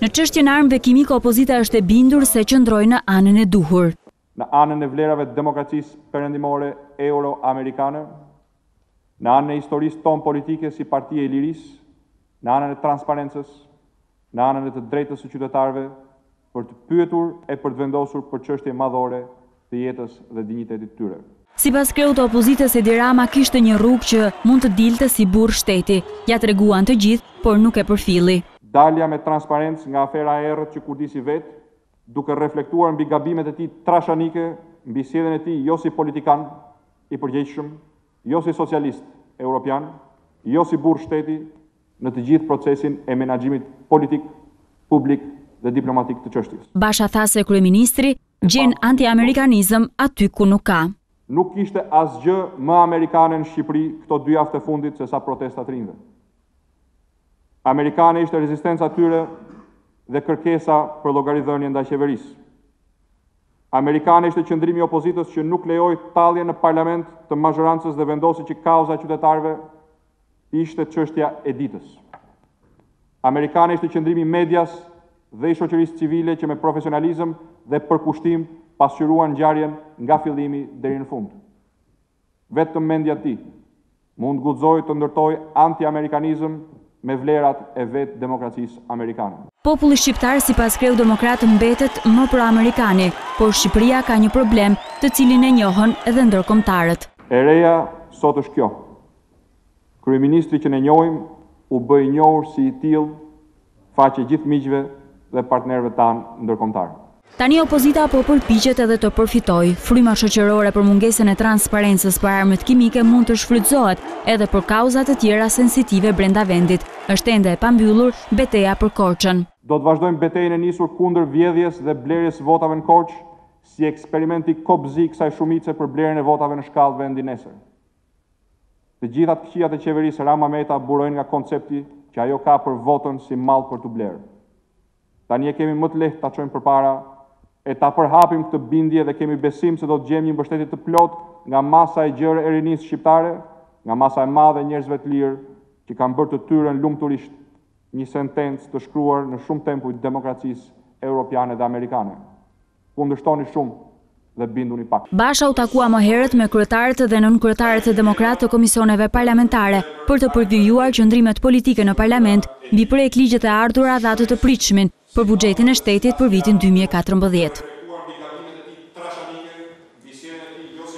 Në çështjen e armëve kimike opozita është e bindur se qëndroi në anën e duhur. Në anën e vlerave të demokracisë perëndimore euro-amerikane, në anën e historisë tonë politike si parti e lirisë, në anën e transparencës, në anën e të drejtës së qytetarëve, për të pyetur e për të vendosur për çështje madhore të jetës dhe dinjitetit të tyre. Sipas kreut të opozitës Edi Rama kishte një rrugë që mund të dilte si burrë shteti. Ja treguan të gjithë, por nuk e përfilli. Dalja me transparencë nga afera e errët që kurdisi vetë, duke reflektuar mbi gabimet e tij trashanike mbi sjelljen e tij jo si politikan i përgjegjshëm, jo si socialist europian, jo si burrë shteti në të gjithë procesin e menaxhimit politik, publik dhe diplomatik të çështjes. Basha tha se kryeministri gjen antiamerikanizëm aty ku nuk ka. Nuk kishte asgjë më amerikane në Shqipëri këto dy javë të fundit se sa protesta e të rinjve. Amerikane ishte rezistenca tyre dhe kërkesa për llogaridhënie ndaj qeverisë. Amerikan ishte qëndrimi i opozitës që nuk lejoi talljen në parlament të mazhorancës dhe vendosi që kauza e qytetarëve të ishte çështja e ditës. Amerikan ishte qëndrimi i medias dhe i shoqërisë civile që me profesionalizëm dhe përkushtim pasqyruan ngjarjen nga fillimi deri në fund. Vetëm mendja e tij mund guxojë të ndërtojë antiamerikanizëm me vlerat e vetë demokracisë amerikane. Populli shqiptar sipas kreut demokrat mbetet më proamerikani, por Shqipëria ka një problem të cilin e njohën edhe ndërkombëtarët. E reja sot është kjo, Kryeministri që ne njohim u bë i njohur si i tillë faqe gjithë miqve dhe partnerëve tanë ndërkombëtarë. Tani opozita po përpiqet edhe të përfitojë. Fryma shoqërore për mungesën e transparencës për armët kimike mund të shfrytëzohet edhe për kauza të tjera sensitive brenda vendit. Është ende e pambyllur beteja për Korçën. Do të vazhdojmë betejën e nisur kundër vjedhjes dhe blerjes së votave në Korçë, si eksperimenti kobzi i kësaj shumice për blerjen e votave në shkallë vendi nesër. Të gjitha të këqijat e qeverisë Rama-Meta burojnë nga koncepti që ajo ka për votën si mall për t'u blerë. Tani e kemi më të lehtë ta çojmë përpara e ta përhapim këtë bindje dhe kemi besim se do të gjejmë një mbështetje të plotë nga masa e gjerë e rinisë shqiptare, nga masa e madhe e njerëzve të lirë që kanë bërë të tyren lumturisht një sentencë të shkruar në shumë tempuj të demokracisë europiane dhe amerikane. Kundërshtoni shumë dhe binduni pak. Basha u takua më herët me kryetarët dhe nënkryetarët demokratë të komisioneve parlamentare për të përvijuar qëndrimet politike në parlament mbi projektligjet e ardhura dhe atë të pritshmin për buxhetin e shtetit për vitin dy mijë e katërmbëdhjetë.